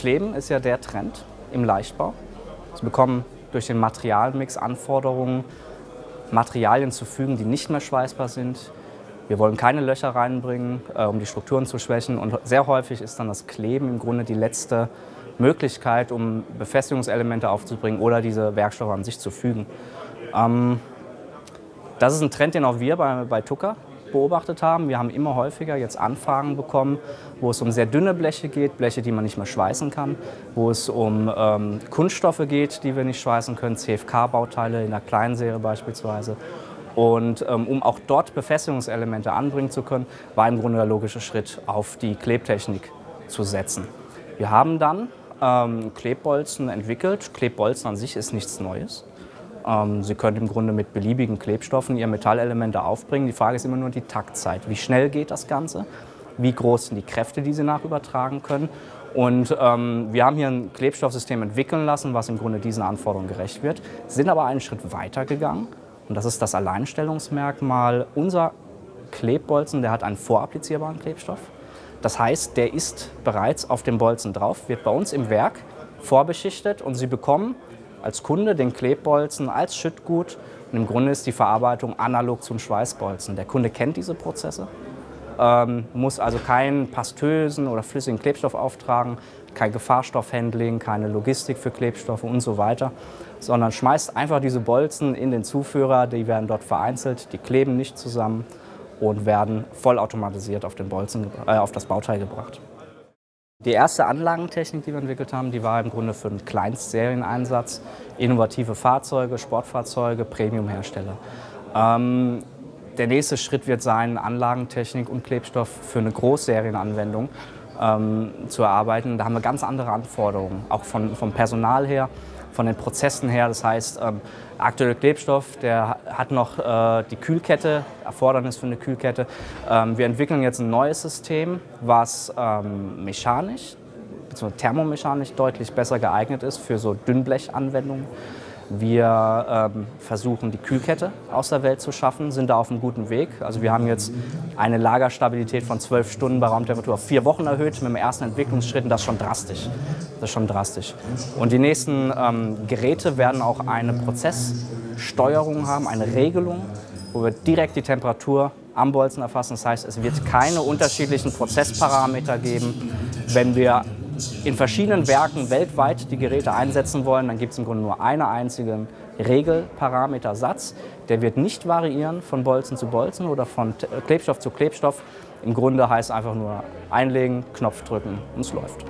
Kleben ist ja der Trend im Leichtbau. Sie bekommen durch den Materialmix Anforderungen, Materialien zu fügen, die nicht mehr schweißbar sind. Wir wollen keine Löcher reinbringen, äh, um die Strukturen zu schwächen. Und sehr häufig ist dann das Kleben im Grunde die letzte Möglichkeit, um Befestigungselemente aufzubringen oder diese Werkstoffe an sich zu fügen. Ähm, das ist ein Trend, den auch wir bei, bei Tucker beobachtet haben. Wir haben immer häufiger jetzt Anfragen bekommen, wo es um sehr dünne Bleche geht, Bleche, die man nicht mehr schweißen kann, wo es um ähm, Kunststoffe geht, die wir nicht schweißen können, CFK-Bauteile in der kleinen Serie beispielsweise. Und ähm, um auch dort Befestigungselemente anbringen zu können, war im Grunde der logische Schritt, auf die Klebtechnik zu setzen. Wir haben dann ähm, Klebbolzen entwickelt. Klebbolzen an sich ist nichts Neues. Ähm, Sie können im Grunde mit beliebigen Klebstoffen Ihre Metallelemente aufbringen. Die Frage ist immer nur die Taktzeit. Wie schnell geht das Ganze? Wie groß sind die Kräfte, die Sie nachübertragen können? Und ähm, wir haben hier ein Klebstoffsystem entwickeln lassen, was im Grunde diesen Anforderungen gerecht wird, sind aber einen Schritt weiter gegangen. Und das ist das Alleinstellungsmerkmal. Unser Klebbolzen, der hat einen vorapplizierbaren Klebstoff. Das heißt, der ist bereits auf dem Bolzen drauf, wird bei uns im Werk vorbeschichtet und Sie bekommen als Kunde den Klebbolzen als Schüttgut. Und im Grunde ist die Verarbeitung analog zum Schweißbolzen. Der Kunde kennt diese Prozesse, ähm, muss also keinen pastösen oder flüssigen Klebstoff auftragen, kein Gefahrstoffhandling, keine Logistik für Klebstoffe und so weiter, sondern schmeißt einfach diese Bolzen in den Zuführer, die werden dort vereinzelt, die kleben nicht zusammen und werden vollautomatisiert auf, den Bolzen, äh, auf das Bauteil gebracht. Die erste Anlagentechnik, die wir entwickelt haben, die war im Grunde für einen Kleinstserieneinsatz. Innovative Fahrzeuge, Sportfahrzeuge, Premiumhersteller. Ähm, der nächste Schritt wird sein, Anlagentechnik und Klebstoff für eine Großserienanwendung ähm, zu erarbeiten. Da haben wir ganz andere Anforderungen, auch von, vom Personal her von den Prozessen her. Das heißt, ähm, aktuelle Klebstoff, der hat noch äh, die Kühlkette, Erfordernis für eine Kühlkette. Ähm, wir entwickeln jetzt ein neues System, was ähm, mechanisch, bzw. thermomechanisch deutlich besser geeignet ist für so Dünnblechanwendungen. Wir ähm, versuchen, die Kühlkette aus der Welt zu schaffen, sind da auf einem guten Weg. Also wir haben jetzt eine Lagerstabilität von zwölf Stunden bei Raumtemperatur auf vier Wochen erhöht, mit dem ersten Entwicklungsschritt. Und das ist schon drastisch. Das ist schon drastisch. Und die nächsten ähm, Geräte werden auch eine Prozesssteuerung haben, eine Regelung, wo wir direkt die Temperatur am Bolzen erfassen. Das heißt, es wird keine unterschiedlichen Prozessparameter geben, wenn wir in verschiedenen Werken weltweit die Geräte einsetzen wollen, dann gibt es im Grunde nur einen einzigen Regelparametersatz. Der wird nicht variieren von Bolzen zu Bolzen oder von Klebstoff zu Klebstoff. Im Grunde heißt einfach nur einlegen, Knopf drücken und es läuft.